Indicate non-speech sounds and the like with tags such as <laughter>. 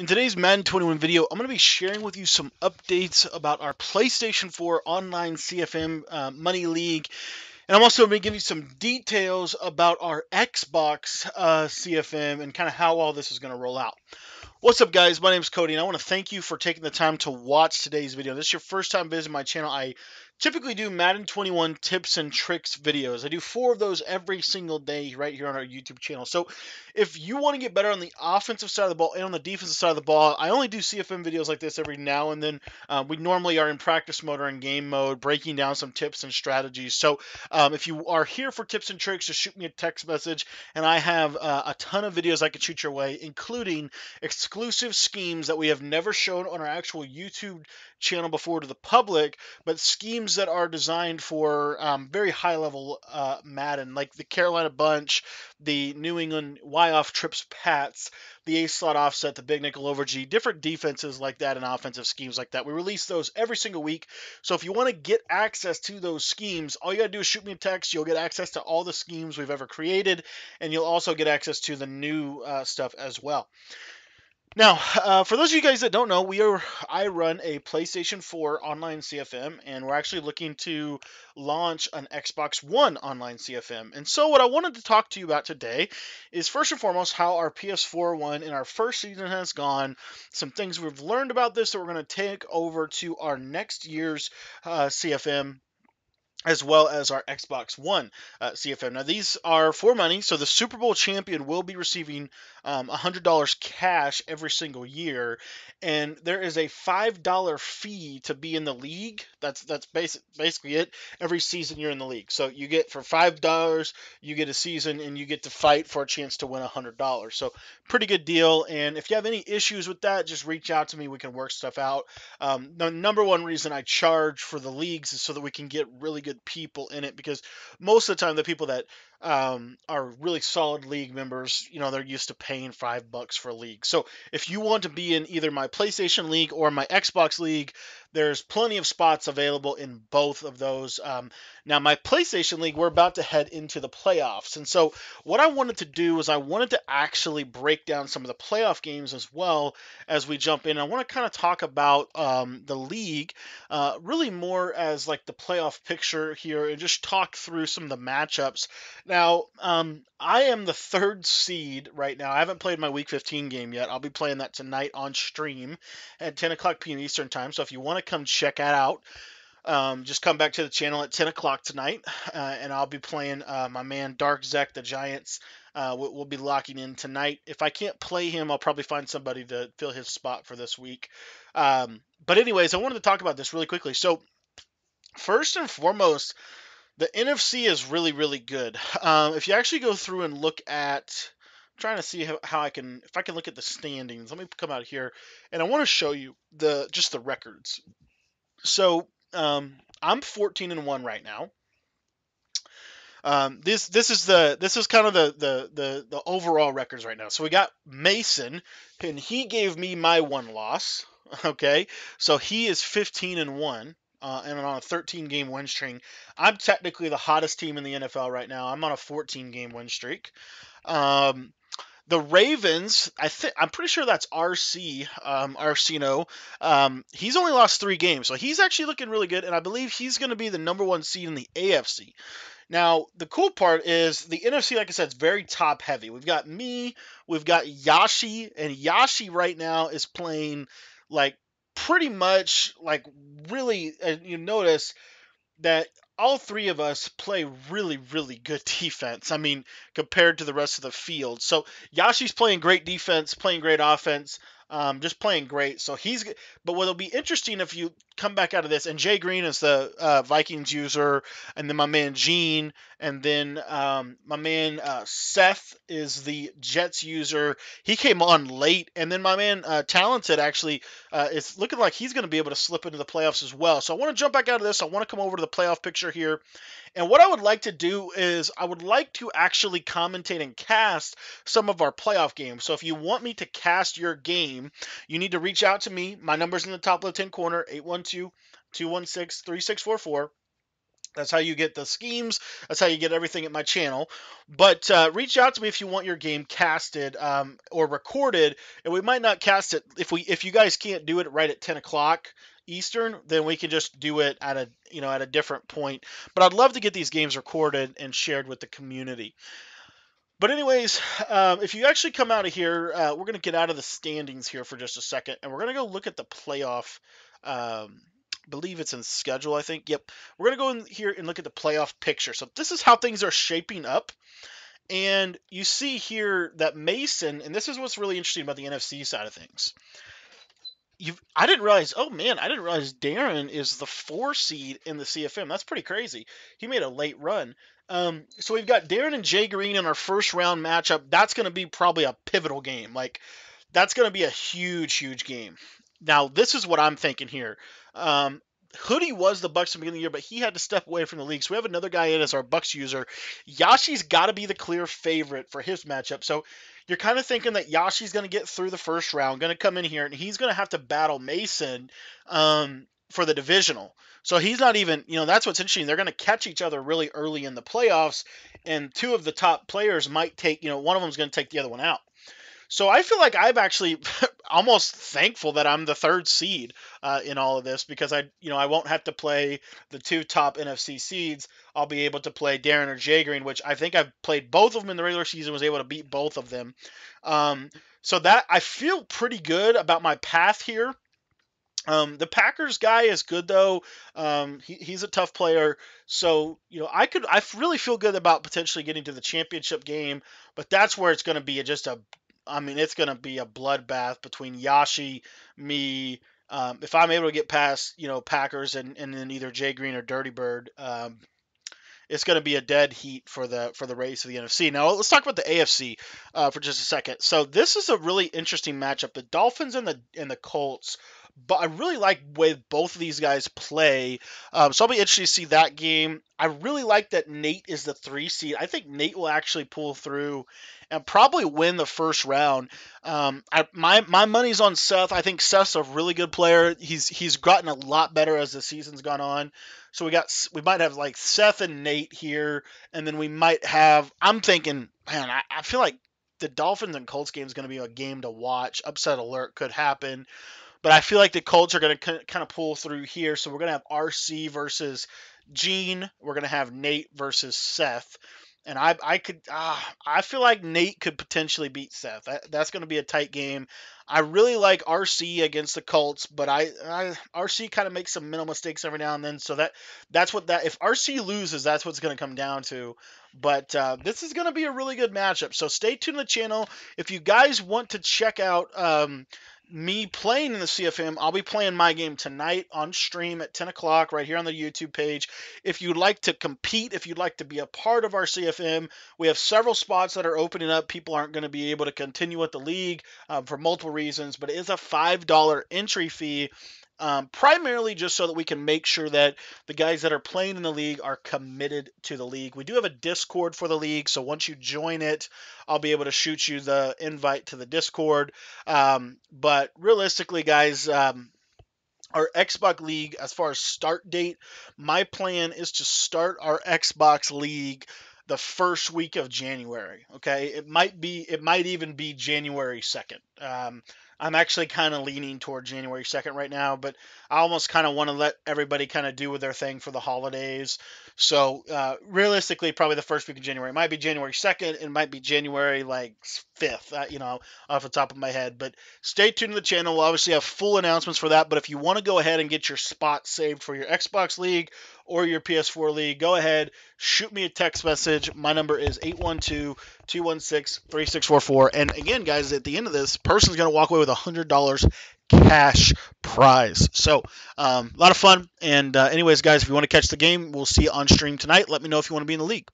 In today's Madden 21 video, I'm going to be sharing with you some updates about our PlayStation 4 online CFM uh, Money League. And I'm also going to give you some details about our Xbox uh, CFM and kind of how all this is going to roll out. What's up, guys? My name is Cody, and I want to thank you for taking the time to watch today's video. This is your first time visiting my channel. I typically do Madden 21 tips and tricks videos. I do four of those every single day right here on our YouTube channel. So if you want to get better on the offensive side of the ball and on the defensive side of the ball, I only do CFM videos like this every now and then. Uh, we normally are in practice mode or in game mode, breaking down some tips and strategies. So um, if you are here for tips and tricks, just shoot me a text message, and I have uh, a ton of videos I can shoot your way, including exclusive schemes that we have never shown on our actual YouTube channel before to the public, but schemes that are designed for um, very high level uh, Madden, like the Carolina Bunch, the New England Y off trips Pats, the A slot offset, the big nickel over G, different defenses like that and offensive schemes like that. We release those every single week. So if you want to get access to those schemes, all you got to do is shoot me a text. You'll get access to all the schemes we've ever created, and you'll also get access to the new uh, stuff as well. Now, uh, for those of you guys that don't know, we are I run a PlayStation 4 online CFM, and we're actually looking to launch an Xbox One online CFM. And so, what I wanted to talk to you about today is first and foremost how our PS4 one in our first season has gone, some things we've learned about this that we're going to take over to our next year's uh, CFM as well as our Xbox One uh, CFM. Now, these are for money, so the Super Bowl champion will be receiving um, $100 cash every single year, and there is a $5 fee to be in the league. That's that's basic, basically it. Every season you're in the league, so you get for $5, you get a season, and you get to fight for a chance to win $100. So pretty good deal. And if you have any issues with that, just reach out to me. We can work stuff out. Um, the number one reason I charge for the leagues is so that we can get really good good people in it because most of the time the people that um, are really solid league members, you know, they're used to paying five bucks for a league. So if you want to be in either my PlayStation League or my Xbox League, there's plenty of spots available in both of those. Um, now, my PlayStation League, we're about to head into the playoffs. And so, what I wanted to do is I wanted to actually break down some of the playoff games as well as we jump in. I want to kind of talk about um, the league, uh, really more as like the playoff picture here, and just talk through some of the matchups. Now, um, I am the third seed right now. I haven't played my Week 15 game yet. I'll be playing that tonight on stream at 10 o'clock p.m. Eastern Time. So if you want to come check that out, um, just come back to the channel at 10 o'clock tonight, uh, and I'll be playing uh, my man Dark Zek, the Giants. Uh, we'll, be locking in tonight. If I can't play him, I'll probably find somebody to fill his spot for this week. Um, but anyways, I wanted to talk about this really quickly. So first and foremost, the NFC is really, really good. Um, if you actually go through and look at, I'm trying to see how, how, I can, if I can look at the standings. Let me come out here, and I want to show you the just the records. So um, I'm 14 and one right now. Um, this this is the this is kind of the, the the the overall records right now. So we got Mason, and he gave me my one loss. <laughs> Okay, so he is 15 and one uh, and on a 13 game win streak. I'm technically the hottest team in the NFL right now. I'm on a 14 game win streak. Um, the Ravens, I think I'm pretty sure that's RC um, Arcino. Um, he's only lost three games, so he's actually looking really good, and I believe he's going to be the number one seed in the AFC. Now, the cool part is the NFC, like I said, is very top heavy. We've got me, we've got Yashi, and Yashi right now is playing like pretty much like really uh, you notice that all three of us play really really good <laughs> defense i mean compared to the rest of the field. So yashi's playing great defense playing great offense um, just playing great. So he's, but what'll be interesting if you come back out of this, and Jay Green is the uh, Vikings user, and then my man Gene, and then um, my man uh, Seth is the Jets user. He came on late, and then my man uh, Talented actually uh, is looking like he's going to be able to slip into the playoffs as well. So I want to jump back out of this. I want to come over to the playoff picture here, and what I would like to do is I would like to actually commentate and cast some of our playoff games. So if you want me to cast your game, you need to reach out to me. My number's in the top left hand corner 812 216 3644 That's how you get the schemes. That's how you get everything at my channel. But uh, reach out to me if you want your game casted um, or recorded, and we might not cast it if we if you guys can't do it right at 10 o'clock Eastern, then we can just do it at a you know at a different point. But I'd love to get these games recorded and shared with the community. But anyways, um, if you actually come out of here, uh, we're gonna get out of the standings here for just a second, and we're gonna go look at the playoff. Um, believe it's in schedule, I think. Yep. We're going to go in here and look at the playoff picture. So this is how things are shaping up. And you see here that Mason, and this is what's really interesting about the NFC side of things. You've, I didn't realize, oh man, I didn't realize Darren is the four seed in the CFM. That's pretty crazy. He made a late run. Um, so we've got Darren and Jay Green in our first round matchup. That's going to be probably a pivotal game. Like, that's going to be a huge, huge game. Now, this is what I'm thinking here. Um, Hoodie was the Bucks in the beginning of the year, but he had to step away from the league. So we have another guy in as our Bucks user. Yashi's got to be the clear favorite for his matchup. So you're kind of thinking that Yashi's going to get through the first round, going to come in here, and he's going to have to battle Mason um, for the divisional. So he's not even, you know, that's what's interesting. They're going to catch each other really early in the playoffs, and two of the top players might take, you know, one of them's going to take the other one out. So I feel like I've actually <laughs> almost thankful that I'm the third seed uh, in all of this because I, you know, I won't have to play the two top NFC seeds. I'll be able to play Darren or Jay Green, which I think I've played both of them in the regular season. Was able to beat both of them. Um, so that I feel pretty good about my path here. Um, the Packers guy is good though. Um, he, he's a tough player, so you know I could I really feel good about potentially getting to the championship game, but that's where it's going to be just a I mean, it's going to be a bloodbath between Yashi, me. Um, if I'm able to get past, you know, Packers and, and then either Jay Green or Dirty Bird, um, it's going to be a dead heat for the for the race of the NFC. Now let's talk about the AFC uh, for just a second. So this is a really interesting matchup. The Dolphins and the and the Colts but I really like way both of these guys play. Um, so I'll be interested to see that game. I really like that Nate is the three seed. I think Nate will actually pull through and probably win the first round. Um, I, my my money's on Seth. I think Seth's a really good player. He's he's gotten a lot better as the season's gone on. So we got we might have like Seth and Nate here, and then we might have. I'm thinking, man, I, I feel like the Dolphins and Colts game is going to be a game to watch. Upset alert could happen. But I feel like the Colts are going to kind of pull through here. So we're going to have RC versus Gene. We're going to have Nate versus Seth. And I, I could, uh, I feel like Nate could potentially beat Seth. That, that's going to be a tight game. I really like RC against the Colts, but I, I RC kind of makes some mental mistakes every now and then. So that, that's what that. If RC loses, that's what's going to come down to. But uh, this is going to be a really good matchup. So stay tuned to the channel. If you guys want to check out um, me playing in the CFM. I'll be playing my game tonight on stream at 10 o'clock right here on the YouTube page. If you'd like to compete, if you'd like to be a part of our CFM, we have several spots that are opening up. People aren't going to be able to continue with the league um, for multiple reasons, but it is a $5 entry fee um, primarily just so that we can make sure that the guys that are playing in the league are committed to the league. We do have a Discord for the league, so once you join it, I'll be able to shoot you the invite to the Discord. Um, but realistically, guys, um, our Xbox League, as far as start date, my plan is to start our Xbox League the first week of January. Okay, it might be, it might even be January second. Um, I'm actually kind of leaning toward January 2nd right now, but I almost kind of want to let everybody kind of do with their thing for the holidays. So uh, realistically, probably the first week of January. It might be January 2nd. It might be January like 5th, uh, you know, off the top of my head. But stay tuned to the channel. We'll obviously have full announcements for that. But if you want to go ahead and get your spot saved for your Xbox League or your PS4 League, go ahead, shoot me a text message. My number is 812 216 3644. And again, guys, at the end of this, person's going to walk away with $100 cash prize. So, um, a lot of fun. And, uh, anyways, guys, if you want to catch the game, we'll see you on stream tonight. Let me know if you want to be in the league.